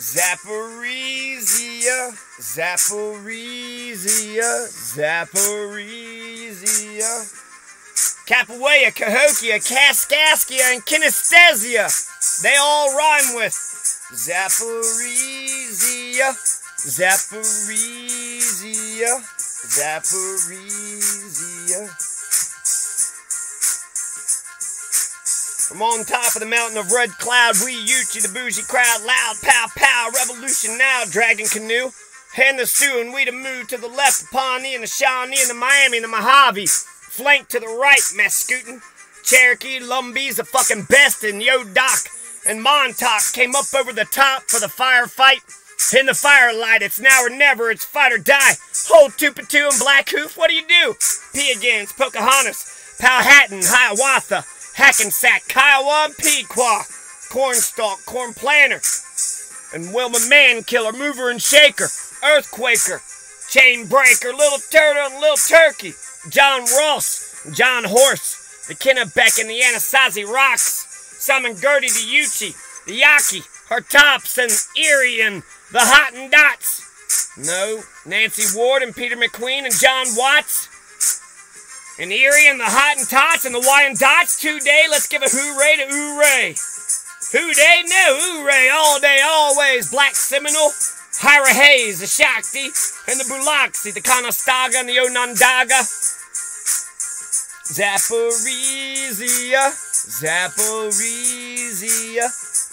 Zaporizhia, Zaporizhia, Zaporizhia. Capoeira, Cahokia, Kaskaskia, and Kinesthesia. They all rhyme with Zaporizhia, Zaporizhia, Zaporizhia. From on top of the mountain of red cloud, we Yuchi, the bougie crowd, loud, pow, pow, revolution now, dragon canoe. And the Sioux and Weetamoo to the left, the Pawnee and the Shawnee and the Miami and the Mojave. Flank to the right, Mascoutin. Cherokee, Lumbee's the fucking best, and Yodok and Montauk came up over the top for the firefight. In the firelight, it's now or never, it's fight or die. Hold Tupatu and Black Hoof, what do you do? Piegans Pocahontas, Powhatan, Hiawatha, Hackensack, Kiowa, and Pequot, Cornstalk, Corn Planter, and Wilma Mankiller, Mover and Shaker, Earthquaker, Chain Breaker, Little Turtle and Little Turkey, John Ross, John Horse, the Kennebec and the Anasazi Rocks, Simon Girty, the Yuchi, the Yaqui, her tops and Erie and the Hottentots. No, Nancy Ward and Peter McQueen and John Watts. And Erie and the Hottentots and the Wyandots Today, let's give a hooray to Ouray. Who day? No, Ouray, all day, always. Black Seminole, Ira Hayes, the Shakti, and the Biloxi, the Conestoga and the Onondaga. Zaporizhia, Zaporizhia,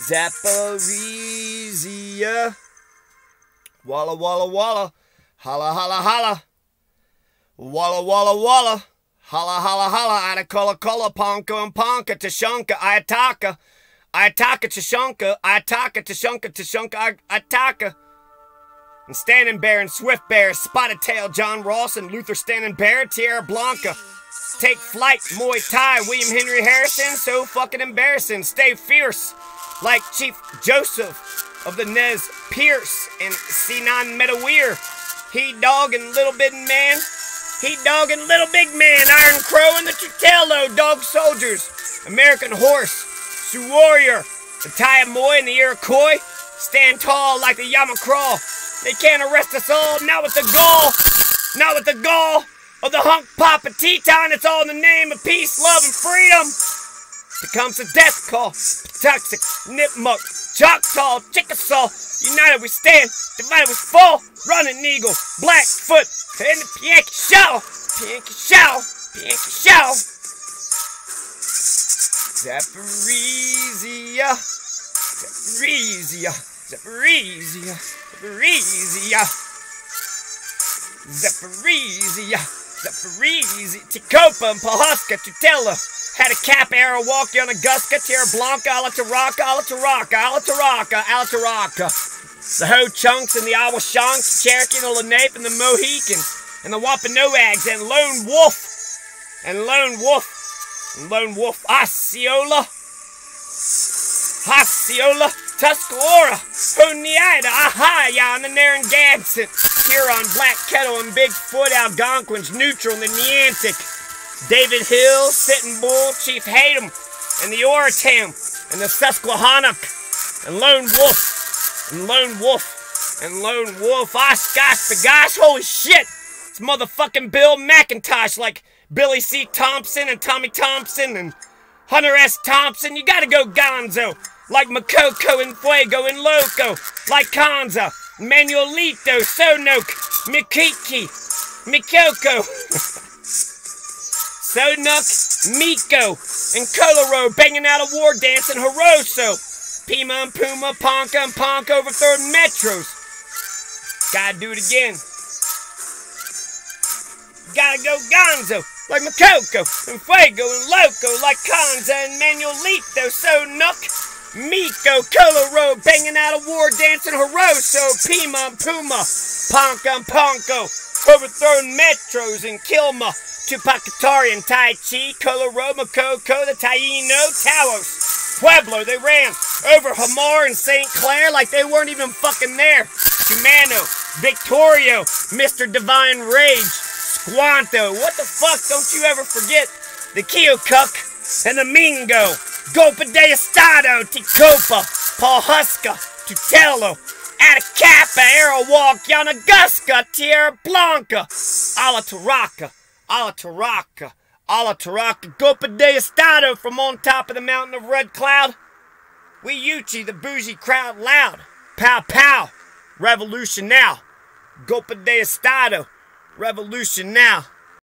Zaporizhia. Walla walla walla, holla holla holla. Walla walla walla, holla holla holla. Attakullakulla, ponka and ponka, tashanka, ayataka. Ayataka, tashanka, ayataka, tashanka, tashanka, ayataka. And Standing Bear and Swift Bear, Spotted Tail, John Ross and Luther Standing Bear, Tierra Blanca. Take flight, Muay Thai, William Henry Harrison, so fucking embarrassing. Stay fierce, like Chief Joseph of the Nez Perce and Sinan Metaweir. He dog and little big man. He dog and little big man. Iron Crow and the Chutello, dog soldiers. American horse, Sioux warrior. The Tiamoy and the Iroquois stand tall like the Yamacraw. They can't arrest us all, not with the gall, not with the gall of the hunk pop papa Teton. It's all in the name of peace, love, and freedom. Becomes a death call. Toxic, Nipmuc, Choctaw, Chickasaw. United we stand, divided we fall. Running Eagle, Blackfoot, and the Piankeshaw. Pianki Show, Pianki Show. Zaporizhia, Zaporizhia, Zaporizhia, Zaporizhia. Zaporizhia, Zaporizhia, Tikopa and Pawhuska, Tutela. Had a cap arrow a Guska, Tierra Blanca, Alataraka, Alataraka, Alataraka, Alataraka. The Ho Chunks and the Awashanks, Cherokee and the Lenape and the Mohicans, and the Wampanoags and Lone Wolf, and Lone Wolf, and Lone Wolf, Osceola, Osceola, Tuscarora, Oneida, Ahaya, and the Narragansett, Huron, Black Kettle, and Bigfoot, Algonquins, Neutral, and the Niantic, David Hill, Sitting Bull, Chief Hatem, and the Oratam, and the Susquehannock, and Lone Wolf, and Lone Wolf, and Lone Wolf, Osh gosh, gosh, holy shit! It's motherfucking Bill McIntosh, like Billy C. Thompson and Tommy Thompson and Hunter S. Thompson. You gotta go gonzo, like Makoko and Fuego and Loco, like Kanza, Manuelito, Sonoke, Mikiki, Mikoko. Sonuk, Miko, and Coloro banging out a war dance in Hiroso. Pima and Puma, Ponka and Ponka overthrowing metros. Gotta do it again. Gotta go Gonzo, like Makoko, and Fuego and Loco, like Kanza and Manuelito, Sonuk, Miko, Coloro banging out a war dance in Hiroso. Pima and Puma, Ponka and Ponko, overthrowing metros in Kilma. Tupacatari and Tai Chi, Coloro, Makoko, the Taino, Taos. Pueblo, they ran over Harmar and St. Clair like they weren't even fucking there. Humano, Victorio, Mr. Divine Rage, Squanto, what the fuck don't you ever forget? The Keokuk and the Mingo, Gopa de Estado, Ticopa, Pawhuska, Tutelo, Atacapa, Aerowalk, Yanagusca, Tierra Blanca, Ala Taraka, Ala Taraka, Ala Taraka, Gopa de Estado from on top of the mountain of Red Cloud. We Yuchi, the bougie crowd loud. Pow pow, revolution now. Gopa de Estado, revolution now.